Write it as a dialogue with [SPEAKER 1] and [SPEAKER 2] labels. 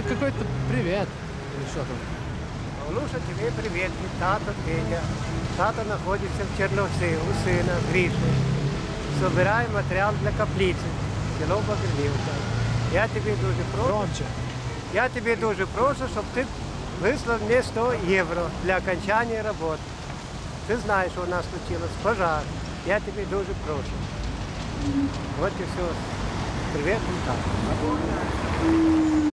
[SPEAKER 1] это какой-то привет. Или что там?
[SPEAKER 2] Павлуша, тебе привіт від тата Федя. Тато знаходиться в Черновці у сина Гріші. Собирає матеріал для каплиці. Село Багрилівка. Я тобі дуже прошу,
[SPEAKER 1] Громче.
[SPEAKER 2] я тобі дуже прошу, щоб ти вислав мені 100 євро для окончання роботи. Ти знаєш, що у нас случилось пожар. Я тобі дуже прошу. От і все. Привіт, від тата.